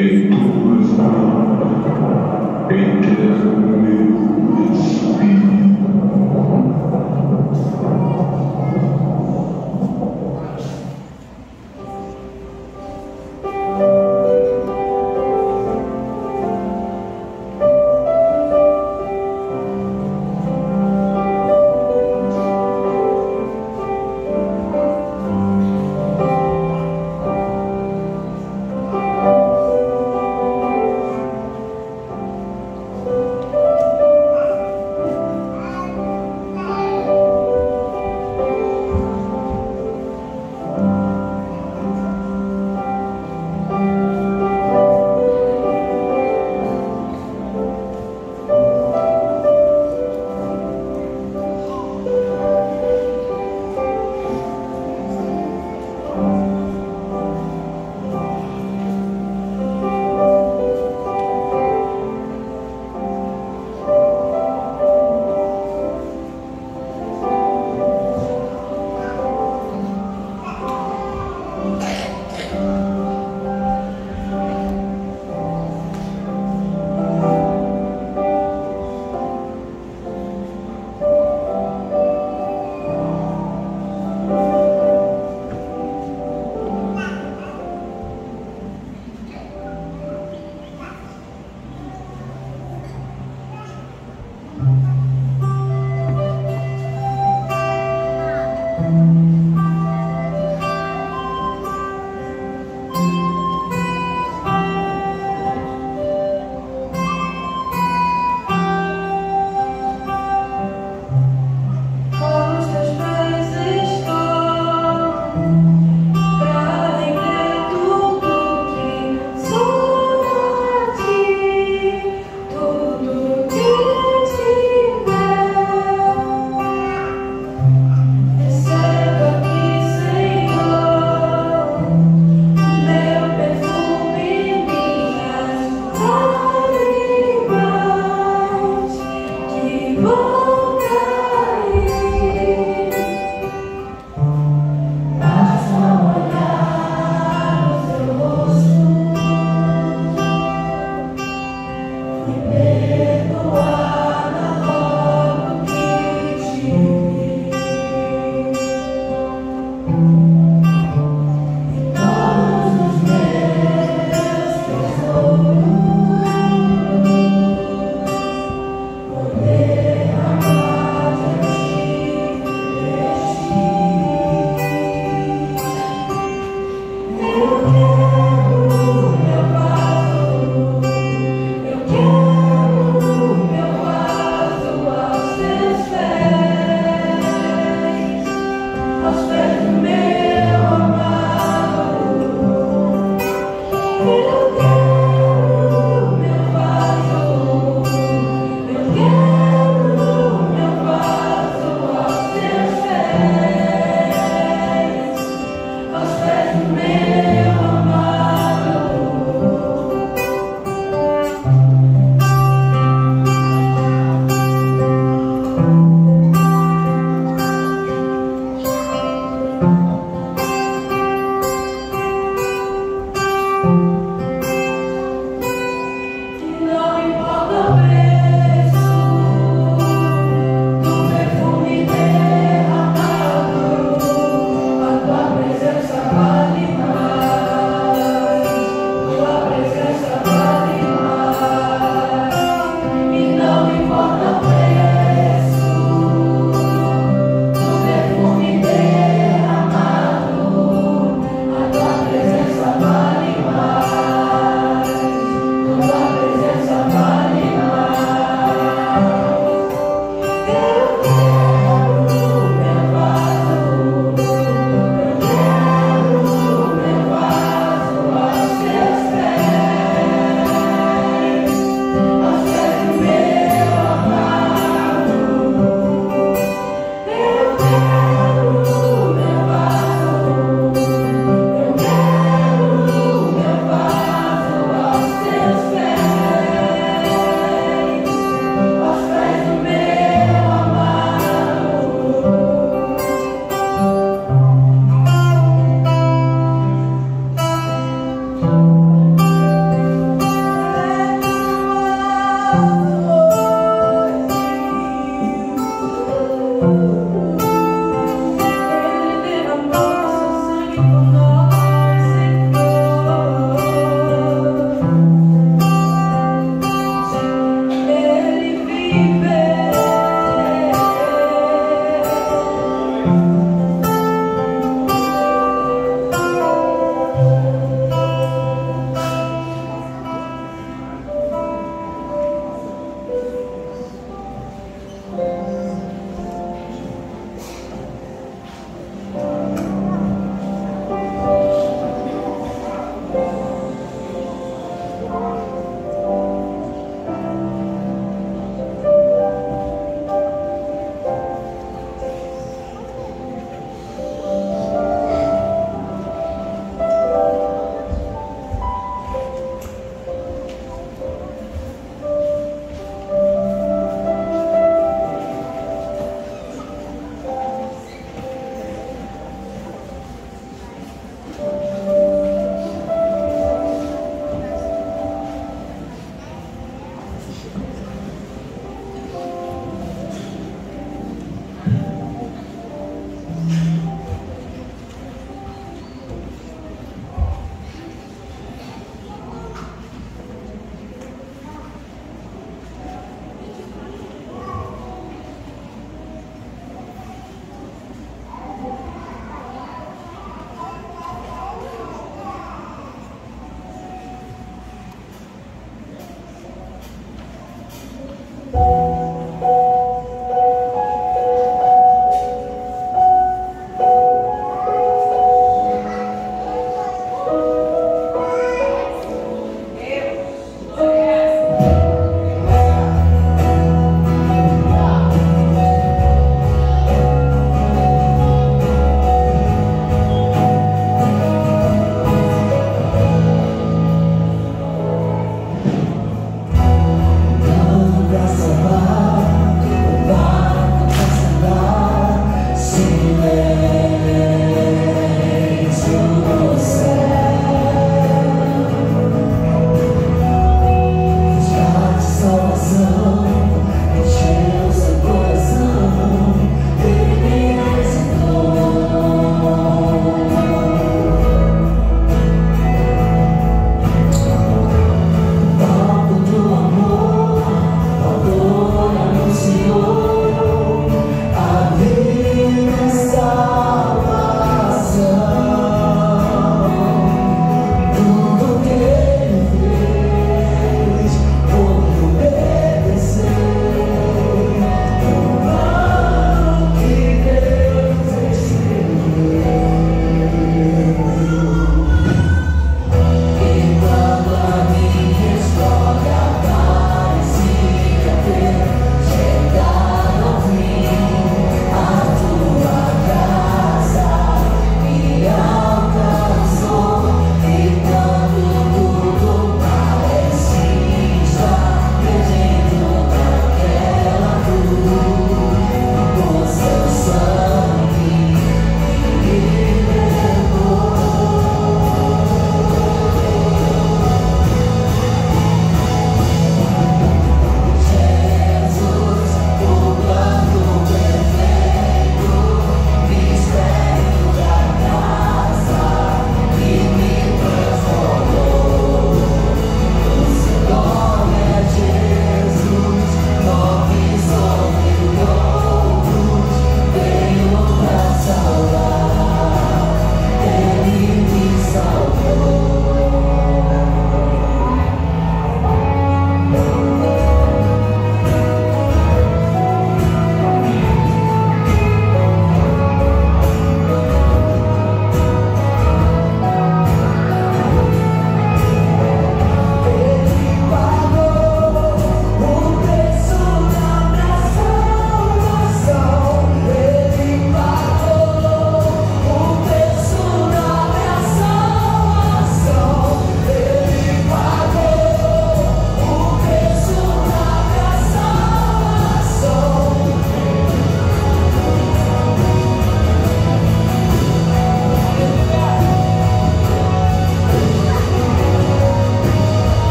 em tuas mãos, entrego meu